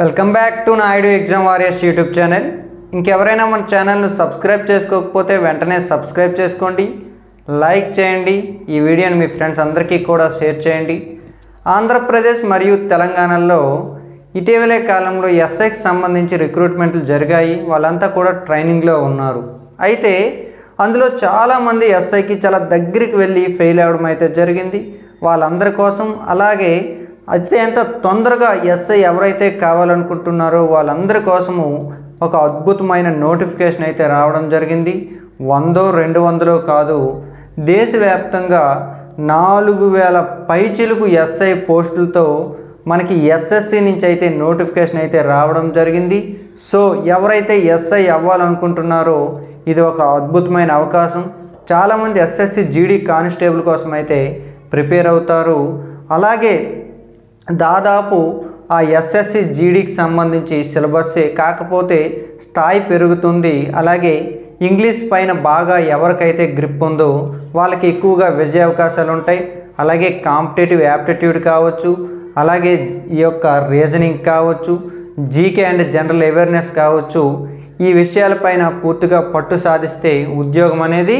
Welcome back to Naidu exam warriors YouTube channel. ఇంకెవరైనా మన ఛానల్ను సబ్స్క్రైబ్ చేసుకోకపోతే వెంటనే సబ్స్క్రైబ్ చేసుకోండి. లైక్ చేయండి. ఈ వీడియోని మీ ఫ్రెండ్స్ అందరికీ కూడా షేర్ చేయండి. ఆంధ్రప్రదేశ్ మరియు తెలంగాణలో ఇటీవలే కాలంలో ఎస్ఐకి సంబంధించి రిక్రూట్మెంట్లు జరిగాయి. వాళ్ళంతా కూడా ట్రైనింగ్లో ఉన్నారు. అయితే అందులో చాలామంది ఎస్ఐకి చాలా దగ్గరికి వెళ్ళి ఫెయిల్ అవ్వడం అయితే జరిగింది. వాళ్ళందరి కోసం అలాగే అత్యంత తొందరగా ఎస్ఐ ఎవరైతే కావాలనుకుంటున్నారో వాళ్ళందరి కోసము ఒక అద్భుతమైన నోటిఫికేషన్ అయితే రావడం జరిగింది. వందో రెండు వందలో కాదు దేశవ్యాప్తంగా నాలుగు వేల పైచిలకు ఎస్ఐ పోస్టులతో మనకి ఎస్ఎస్సి నుంచి అయితే నోటిఫికేషన్ అయితే రావడం జరిగింది. సో ఎవరైతే ఎస్ఐ అవ్వాలనుకుంటున్నారో ఇది ఒక అద్భుతమైన అవకాశం. చాలామంది ఎస్ఎస్సి జీడీ కానిస్టేబుల్ కోసం అయితే ప్రిపేర్ అవుతారు. అలాగే దాదాపు ఆ ఎస్ఎస్సి జీడీకి సంబంధించి సిలబస్సే కాకపోతే స్థాయి పెరుగుతుంది. అలాగే ఇంగ్లీష్ పైన బాగా ఎవరికైతే గ్రిప్ ఉందో వాళ్ళకి ఎక్కువగా విజయ అవకాశాలు ఉంటాయి. అలాగే కాంపిటేటివ్ యాప్టిట్యూడ్ కావచ్చు అలాగే ఈ యొక్క రీజనింగ్ కావచ్చు జీకే అండ్ జనరల్ అవేర్నెస్ కావచ్చు. ఈ విషయాలపైన పూర్తిగా పట్టు సాధిస్తే ఉద్యోగం అనేది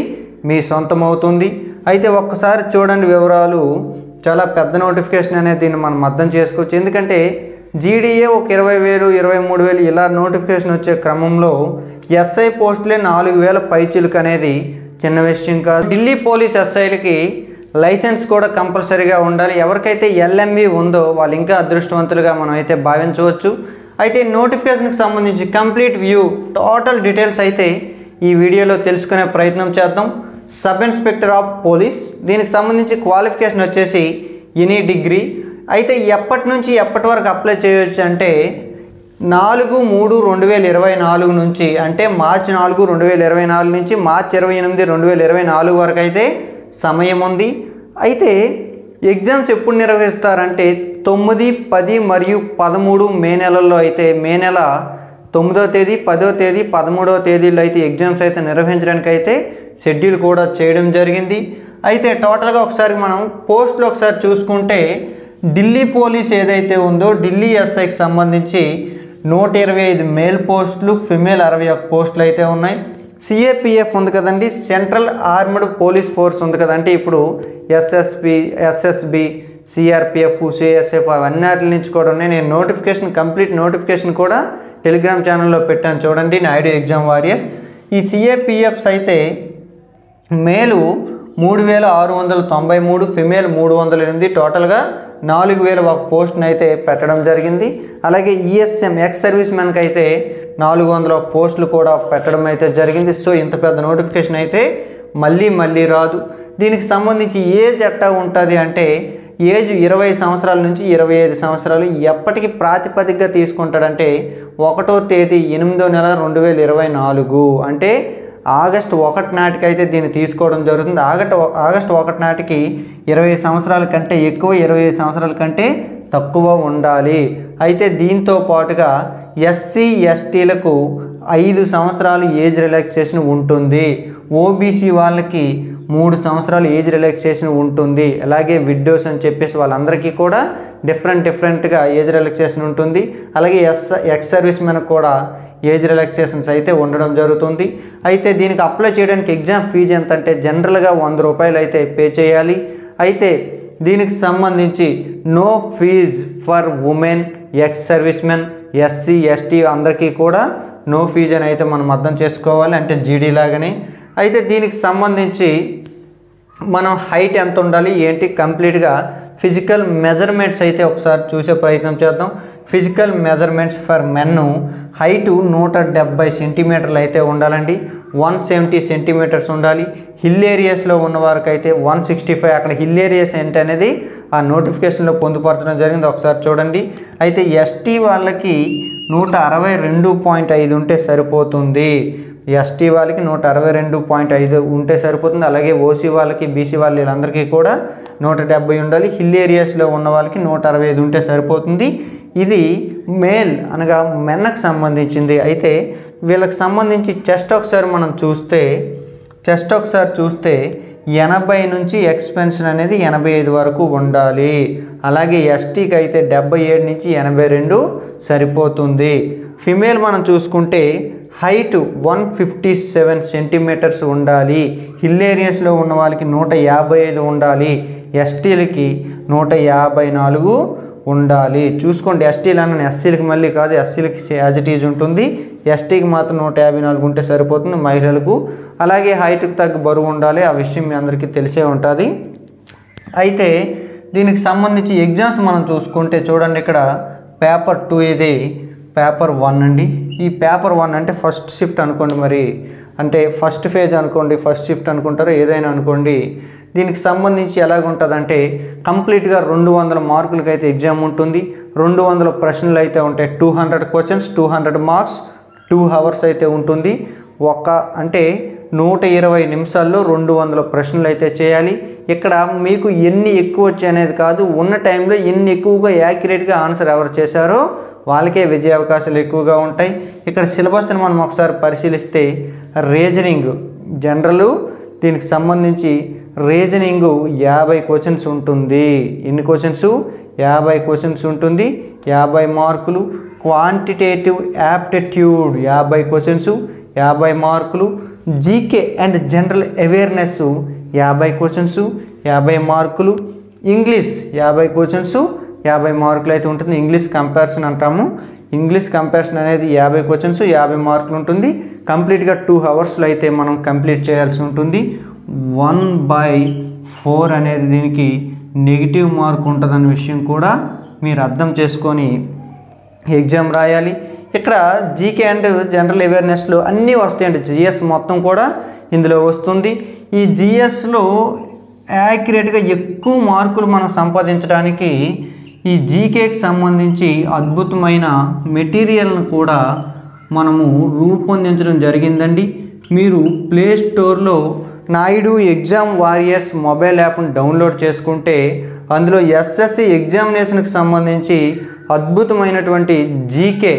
మీ సొంతం అవుతుంది అయితే ఒక్కసారి చూడండి వివరాలు. చాలా పెద్ద నోటిఫికేషన్ అనేది దీన్ని మనం అర్థం చేసుకోవచ్చు. ఎందుకంటే జీడీఏ ఒక ఇరవై వేలు ఇరవై మూడు వేలు ఇలా నోటిఫికేషన్ వచ్చే క్రమంలో ఎస్ఐ పోస్టులే నాలుగు వేల పైచిలుకు అనేది చిన్న విషయం కాదు. ఢిల్లీ పోలీస్ ఎస్ఐలకి లైసెన్స్ కూడా కంపల్సరీగా ఉండాలి. ఎవరికైతే ఎల్ఎంవి ఉందో వాళ్ళు ఇంకా అదృష్టవంతులుగా మనం అయితే భావించవచ్చు. అయితే నోటిఫికేషన్కి సంబంధించి కంప్లీట్ వ్యూ టోటల్ డీటెయిల్స్ అయితే ఈ వీడియోలో తెలుసుకునే ప్రయత్నం చేద్దాం. Sub inspector of police. దీనికి సంబంధించి క్వాలిఫికేషన్ వచ్చేసి ఎనీ డిగ్రీ. అయితే ఎప్పటి నుంచి ఎప్పటి వరకు అప్లై చేయొచ్చు అంటే నాలుగు మూడు రెండు వేల ఇరవై నాలుగు నుంచి అంటే మార్చి నాలుగు రెండు వేల ఇరవై నాలుగు నుంచి మార్చి ఇరవై ఎనిమిది రెండు వేల ఇరవై నాలుగు వరకు అయితే సమయం ఉంది. అయితే ఎగ్జామ్స్ ఎప్పుడు నిర్వహిస్తారంటే తొమ్మిది పది మరియు పదమూడు మే నెలల్లో అయితే మే నెల తొమ్మిదో తేదీ పదో తేదీ పదమూడవ తేదీలో అయితే ఎగ్జామ్స్ అయితే నిర్వహించడానికి అయితే షెడ్యూల్ కూడా చేయడం జరిగింది. అయితే టోటల్గా ఒకసారి మనం పోస్టులు ఒకసారి చూసుకుంటే ఢిల్లీ పోలీస్ ఏదైతే ఉందో ఢిల్లీ ఎస్ఐకి సంబంధించి నూట ఇరవై ఐదు మేల్ పోస్టులు ఫిమేల్ అరవై ఒక పోస్టులు అయితే ఉన్నాయి. సిఏపిఎఫ్ ఉంది కదండి సెంట్రల్ ఆర్మ్డ్ పోలీస్ ఫోర్స్ ఉంది కదండి. ఇప్పుడు ఎస్ఎస్పి ఎస్ఎస్బి సిఆర్పిఎఫ్ సిఎస్ఎఫ్ అవన్నీ నుంచి కూడా ఉన్నాయి. నేను నోటిఫికేషన్ కంప్లీట్ నోటిఫికేషన్ కూడా టెలిగ్రామ్ ఛానల్లో పెట్టాను చూడండి. Naidu exam warriors. ఈ సిఏపిఎఫ్స్ అయితే మేలు మూడు వేల ఆరు వందల తొంభై మూడు ఫిమేల్ మూడు వందల ఎనిమిది టోటల్గా నాలుగు వేల ఒక పోస్ట్ని అయితే పెట్టడం జరిగింది. అలాగే ఈఎస్ఎం ఎక్స్ సర్వీస్ మెన్కి అయితే నాలుగు వందల ఒక పోస్టులు కూడా పెట్టడం అయితే జరిగింది. సో ఇంత పెద్ద నోటిఫికేషన్ అయితే మళ్ళీ మళ్ళీ రాదు. దీనికి సంబంధించి ఏజ్ ఎట్టా ఉంటుంది అంటే ఏజ్ ఇరవై సంవత్సరాల నుంచి ఇరవై ఐదు సంవత్సరాలు ఎప్పటికి ప్రాతిపదికగా తీసుకుంటాడంటే ఒకటో తేదీ ఎనిమిదో నెల రెండు వేల ఇరవై నాలుగు. అంటే ఆగస్టు ఒకటి నాటికి అయితే దీన్ని తీసుకోవడం జరుగుతుంది. ఆగస్ట్ ఆగస్టు ఒకటి నాటికి ఇరవై సంవత్సరాల కంటే ఎక్కువ ఇరవై ఐదు సంవత్సరాల కంటే తక్కువ ఉండాలి. అయితే దీంతో పాటుగా ఎస్సీ ఎస్టీలకు ఐదు సంవత్సరాలు ఏజ్ రిలాక్సేషన్ ఉంటుంది. ఓబీసీ వాళ్ళకి మూడు సంవత్సరాలు ఏజ్ రిలాక్సేషన్ ఉంటుంది. అలాగే విడ్డోస్ అని చెప్పేసి వాళ్ళందరికీ కూడా డిఫరెంట్ డిఫరెంట్గా ఏజ్ రిలాక్సేషన్ ఉంటుంది. అలాగే ఎస్ ఎక్స్ సర్వీస్ మెన్ కూడా ఏజ్ రిలాక్సేషన్స్ అయితే ఉండడం జరుగుతుంది. అయితే దీనికి అప్లై చేయడానికి ఎగ్జామ్ ఫీజు ఎంత అంటే జనరల్గా వంద రూపాయలు అయితే పే చేయాలి. అయితే దీనికి సంబంధించి no fees for women ex service men SC ST అందరికీ కూడా నో ఫీజ్ అని అయితే మనం అర్థం చేసుకోవాలి. అంటే జీడీ లాగానే. అయితే దీనికి సంబంధించి మనం హైట్ ఎంత ఉండాలి ఏంటి కంప్లీట్గా ఫిజికల్ మెజర్మెంట్స్ అయితే ఒకసారి చూసే ప్రయత్నం చేద్దాం. Physical measurements for men height నూట డెబ్బై సెంటీమీటర్లు అయితే ఉండాలండి. వన్ సెవెంటీ సెంటీమీటర్స్ ఉండాలి. హిల్ ఏరియాస్లో ఉన్న వారికి అయితే వన్ సిక్స్టీ ఫైవ్ అక్కడ హిల్ ఏరియాస్ ఏంటి అనేది ఆ నోటిఫికేషన్లో పొందుపరచడం జరిగింది. ఒకసారి చూడండి. అయితే ఎస్టీ వాళ్ళకి నూట అరవై రెండు పాయింట్ ఐదు ఉంటే సరిపోతుంది. ఎస్టీ వాళ్ళకి నూట అరవై రెండు పాయింట్ ఐదు ఉంటే సరిపోతుంది. అలాగే ఓసీ వాళ్ళకి బీసీ వాళ్ళ వీళ్ళందరికీ కూడా నూట డెబ్బై ఉండాలి. హిల్ ఏరియాస్లో ఉన్న వాళ్ళకి నూట అరవై ఐదు ఉంటే సరిపోతుంది. ఇది మేల్ అనగా మెన్నకు సంబంధించింది. అయితే వీళ్ళకి సంబంధించి చెస్ట్ ఒకసారి మనం చూస్తే చెస్ట్ ఒకసారి చూస్తే ఎనభై నుంచి ఎక్స్పెన్షన్ అనేది ఎనభై ఐదు వరకు ఉండాలి. అలాగే ఎస్టీకి అయితే డెబ్బై ఏడు నుంచి ఎనభై రెండు సరిపోతుంది. ఫిమేల్ మనం చూసుకుంటే height one fifty seven centimeters ఉండాలి. హిల్ ఏరియాస్లో ఉన్న వాళ్ళకి నూట యాభై ఐదు ఉండాలి. ఎస్టీలకి నూట యాభై నాలుగు ఉండాలి. చూసుకోండి ఎస్టీలు అన్న ఎస్సీలకి మళ్ళీ కాదు ఎస్సీలకి యాజిటీజ్ ఉంటుంది. ఎస్టీకి మాత్రం నూట యాభై నాలుగు ఉంటే సరిపోతుంది మహిళలకు. అలాగే హైట్కి తగ్గ బరువు ఉండాలి. ఆ విషయం మీ అందరికీ తెలిసే ఉంటుంది. అయితే దీనికి సంబంధించి ఎగ్జామ్స్ మనం చూసుకుంటే చూడండి ఇక్కడ పేపర్ టూ ఇది. పేపర్ వన్ అండి. ఈ పేపర్ వన్ అంటే ఫస్ట్ షిఫ్ట్ అనుకోండి మరి. అంటే ఫస్ట్ ఫేజ్ అనుకోండి ఫస్ట్ షిఫ్ట్ అనుకుంటారో ఏదైనా అనుకోండి. దీనికి సంబంధించి ఎలాగుంటుందంటే కంప్లీట్గా రెండు వందల మార్కులకి అయితే ఎగ్జామ్ ఉంటుంది. రెండు వందల ప్రశ్నలు అయితే ఉంటాయి. Two hundred questions two hundred marks two hours అయితే ఉంటుంది. ఒక అంటే నూట ఇరవై నిమిషాల్లో రెండు వందల ప్రశ్నలు అయితే చేయాలి. ఇక్కడ మీకు ఎన్ని ఎక్కువ వచ్చాయనేది కాదు ఉన్న టైంలో ఎన్ని ఎక్కువగా యాక్యురేట్గా ఆన్సర్ ఎవరు చేశారో వాళ్ళకే విజయ అవకాశాలు ఎక్కువగా ఉంటాయి. ఇక్కడ సిలబస్ని మనం ఒకసారి పరిశీలిస్తే రీజనింగ్ జనరల్ దీనికి సంబంధించి రీజనింగ్ యాభై క్వశ్చన్స్ ఉంటుంది. ఎన్ని క్వశ్చన్స్? యాభై క్వశ్చన్స్ ఉంటుంది. యాభై మార్కులు. క్వాంటిటేటివ్ యాప్టిట్యూడ్ యాభై క్వశ్చన్స్. యాభై మార్కులు. జీకే అండ్ జనరల్ అవేర్నెస్ యాభై క్వశ్చన్స్ యాభై మార్కులు. ఇంగ్లీష్ యాభై క్వశ్చన్స్ యాభై మార్కులు అయితే ఉంటుంది. ఇంగ్లీష్ కంపారిజన్ అంటాము. ఇంగ్లీష్ కంపారిజన్ అనేది యాభై క్వశ్చన్స్ యాభై మార్కులు ఉంటుంది. కంప్లీట్గా టూ అవర్స్లో అయితే మనం కంప్లీట్ చేయాల్సి ఉంటుంది. వన్ బై ఫోర్ అనేది దీనికి నెగిటివ్ మార్క్ ఉంటుందన్న విషయం కూడా మీరు అర్థం చేసుకొని ఎగ్జామ్ రాయాలి. ఇక్కడ జీకే అండ్ జనరల్ అవేర్నెస్లో అన్నీ వస్తాయండి. జిఎస్ మొత్తం కూడా ఇందులో వస్తుంది. ఈ జిఎస్లో యాక్యురేట్గా ఎక్కువ మార్కులు మనం సంపాదించడానికి ఈ జీకేకి సంబంధించి అద్భుతమైన మెటీరియల్ను కూడా మనము రూపొందించడం జరిగిందండి. మీరు ప్లే స్టోర్లో నాయుడు ఎగ్జామ్ వారియర్స్ మొబైల్ యాప్ను డౌన్లోడ్ చేసుకుంటే అందులో ఎస్ఎస్సి ఎగ్జామినేషన్కి సంబంధించి అద్భుతమైనటువంటి జీకే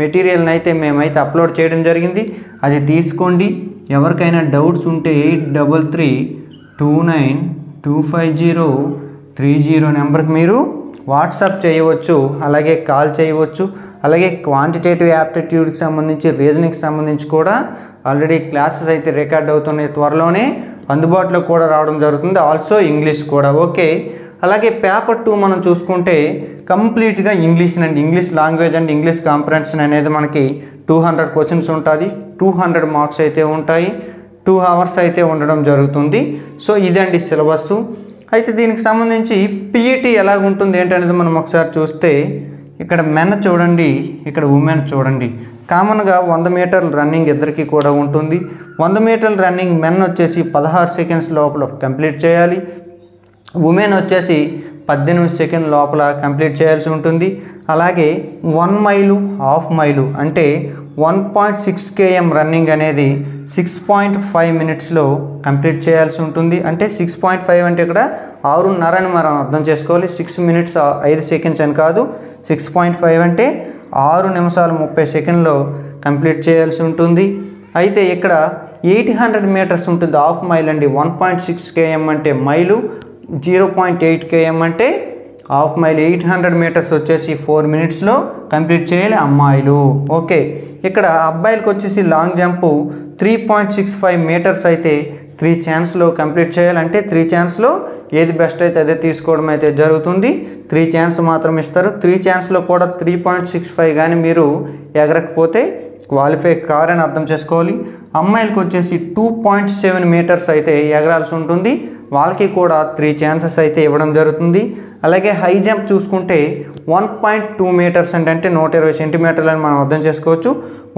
మెటీరియల్ని అయితే మేమైతే అప్లోడ్ చేయడం జరిగింది. అది తీసుకోండి. ఎవరికైనా డౌట్స్ ఉంటే eight double three two nine two five zero three zero నెంబర్కి మీరు వాట్సాప్ చేయవచ్చు అలాగే కాల్ చేయవచ్చు అలాగే క్వాంటిటేటివ్ యాప్టిట్యూడ్కి సంబంధించి రీజనింగ్కి సంబంధించి కూడా ఆల్రెడీ క్లాసెస్ అయితే రికార్డ్ అవుతున్నాయి త్వరలోనే. అందుబాటులో కూడా రావడం జరుగుతుంది. ఆల్సో ఇంగ్లీష్ కూడా. ఓకే అలాగే పేపర్ టూ మనం చూసుకుంటే కంప్లీట్గా English and English language and English comprehension అనేది మనకి టూ హండ్రెడ్ క్వశ్చన్స్ ఉంటుంది. టూ హండ్రెడ్ మార్క్స్ అయితే ఉంటాయి. టూ అవర్స్ అయితే ఉండడం జరుగుతుంది. సో ఇదండి సిలబస్. అయితే దీనికి సంబంధించి పిఈటి ఎలాగ ఉంటుంది ఏంటనేది మనం ఒకసారి చూస్తే ఇక్కడ మెన్ చూడండి ఇక్కడ ఉమెన్ చూడండి. కామన్గా వంద మీటర్ల రన్నింగ్ ఇద్దరికి కూడా ఉంటుంది. వంద మీటర్ల రన్నింగ్ మెన్ వచ్చేసి పదహారు సెకండ్స్ లోపల కంప్లీట్ చేయాలి. ఉమెన్ వచ్చేసి పద్దెనిమిది సెకండ్ లోపల కంప్లీట్ చేయాల్సి ఉంటుంది. అలాగే వన్ మైలు హాఫ్ మైలు అంటే one point six KM running అనేది సిక్స్ పాయింట్ ఫైవ్ మినిట్స్లో కంప్లీట్ చేయాల్సి ఉంటుంది. అంటే సిక్స్ పాయింట్ ఫైవ్ అంటే ఇక్కడ ఆరున్నర అని మనం అర్థం చేసుకోవాలి. సిక్స్ మినిట్స్ ఐదు సెకండ్స్ అని కాదు. సిక్స్ పాయింట్ ఫైవ్ అంటే ఆరు నిమిషాలు ముప్పై సెకండ్లో కంప్లీట్ చేయాల్సి ఉంటుంది. అయితే ఇక్కడ ఎయిట్ హండ్రెడ్ మీటర్స్ ఉంటుంది. హాఫ్ మైల్ అండి. వన్ పాయింట్ సిక్స్ కేఎం అంటే mile zero point eight KM అంటే half mile eight hundred metres వచ్చేసి ఫోర్ మినిట్స్లో కంప్లీట్ చేయాలి అమ్మాయిలు. ఓకే ఇక్కడ అబ్బాయిలకు వచ్చేసి long jump three point six five metres అయితే త్రీ ఛాన్స్లో కంప్లీట్ చేయాలంటే త్రీ ఛాన్స్లో ఏది బెస్ట్ అయితే అదే తీసుకోవడం అయితే జరుగుతుంది. త్రీ ఛాన్స్ మాత్రం ఇస్తారు. త్రీ ఛాన్స్లో కూడా త్రీ పాయింట్ సిక్స్ ఫైవ్ కానీ మీరు ఎగరకపోతే క్వాలిఫై కార్ అని అర్థం చేసుకోవాలి. అమ్మాయిలకు వచ్చేసి టూ పాయింట్ సెవెన్ మీటర్స్ అయితే ఎగరాల్సి ఉంటుంది. వాళ్ళకి కూడా త్రీ ఛాన్సెస్ అయితే ఇవ్వడం జరుగుతుంది. అలాగే హై జంప్ చూసుకుంటే వన్ పాయింట్ టూ మీటర్స్ అంటే అంటే నూట ఇరవై సెంటీమీటర్లని మనం అర్థం చేసుకోవచ్చు.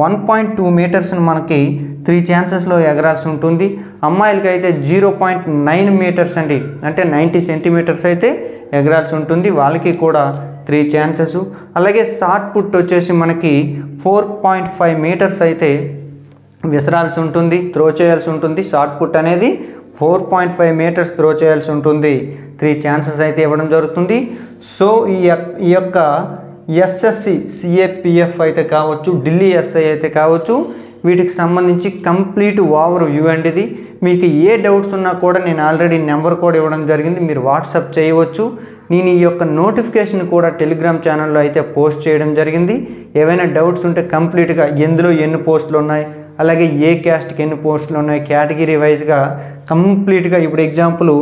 వన్ పాయింట్ టూ మీటర్స్ని మనకి త్రీ ఛాన్సెస్లో ఎగరాల్సి ఉంటుంది. అమ్మాయిలకి అయితే జీరో పాయింట్ నైన్ మీటర్స్ అండి అంటే నైంటీ సెంటీమీటర్స్ అయితే ఎగరాల్సి ఉంటుంది. వాళ్ళకి కూడా త్రీ ఛాన్సెస్ అలాగే షార్ట్ పుట్ వచ్చేసి మనకి ఫోర్ పాయింట్ ఫైవ్ మీటర్స్ అయితే విసరాల్సి ఉంటుంది త్రో చేయాల్సి ఉంటుంది. షార్ట్ పుట్ అనేది four point five metres throw చేయాల్సి ఉంటుంది. త్రీ ఛాన్సెస్ అయితే ఇవ్వడం జరుగుతుంది. సో ఈ యొక్క- ఈ యొక్క ఎస్ఎస్సి సిఏపిఎఫ్ అయితే కావచ్చు ఢిల్లీ ఎస్ఐ అయితే కావచ్చు. వీటికి సంబంధించి కంప్లీట్ ఓవర్ వ్యూ అండి ఇది మీకు ఏ డౌట్స్ ఉన్నా కూడా నేను ఆల్రెడీ నెంబర్ కూడా ఇవ్వడం జరిగింది. మీరు వాట్సాప్ చేయవచ్చు. నేను ఈ యొక్క నోటిఫికేషన్ కూడా టెలిగ్రామ్ ఛానల్లో అయితే పోస్ట్ చేయడం జరిగింది. ఏవైనా డౌట్స్ ఉంటే కంప్లీట్గా ఎందులో ఎన్ని పోస్టులు ఉన్నాయి అలాగే ఏ క్యాస్ట్కి ఎన్ని పోస్టులు ఉన్నాయి కేటగిరీ వైజ్గా కంప్లీట్గా ఇప్పుడు ఎగ్జాంపుల్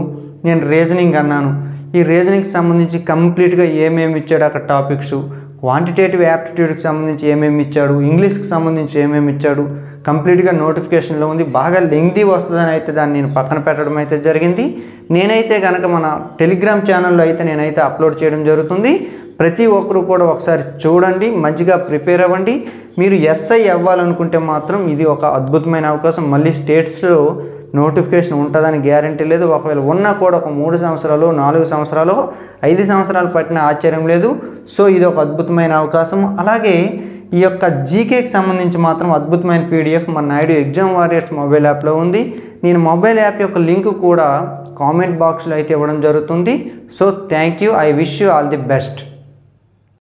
నేను రీజనింగ్ అన్నాను. ఈ రీజనింగ్కి సంబంధించి కంప్లీట్గా ఏమేమి ఇచ్చాడు అక్కడ టాపిక్స్? క్వాంటిటేటివ్ యాప్టిట్యూడ్కి సంబంధించి ఏమేమి ఇచ్చాడు ఇంగ్లీష్కి సంబంధించి ఏమేమి ఇచ్చాడు కంప్లీట్గా నోటిఫికేషన్లో ఉంది బాగా లెంగ్దీ వస్తుందని అయితే దాన్ని నేను పక్కన పెట్టడం అయితే జరిగింది. నేనైతే కనుక మన టెలిగ్రామ్ ఛానల్లో అయితే నేనైతే అప్లోడ్ చేయడం జరుగుతుంది. ప్రతి ఒక్కరు కూడా ఒకసారి చూడండి మంచిగా ప్రిపేర్ అవ్వండి. మీరు ఎస్ఐ అవ్వాలనుకుంటే మాత్రం ఇది ఒక అద్భుతమైన అవకాశం. మళ్ళీ స్టేట్స్లో నోటిఫికేషన్ ఉంటుందని గ్యారంటీ లేదు. ఒకవేళ ఉన్నా కూడా ఒక మూడు సంవత్సరాలు నాలుగు సంవత్సరాలు ఐదు సంవత్సరాలు పట్టిన ఆశ్చర్యం లేదు. సో ఇది ఒక అద్భుతమైన అవకాశం. అలాగే ఈ యొక్క జీకేకి సంబంధించి మాత్రం అద్భుతమైన పీడిఎఫ్ మన నాయుడు ఎగ్జామ్ వారియర్స్ మొబైల్ యాప్లో ఉంది. నేను మొబైల్ యాప్ యొక్క లింక్ కూడా కామెంట్ బాక్స్లో అయితే ఇవ్వడం జరుగుతుంది. So thank you I wish you all the best.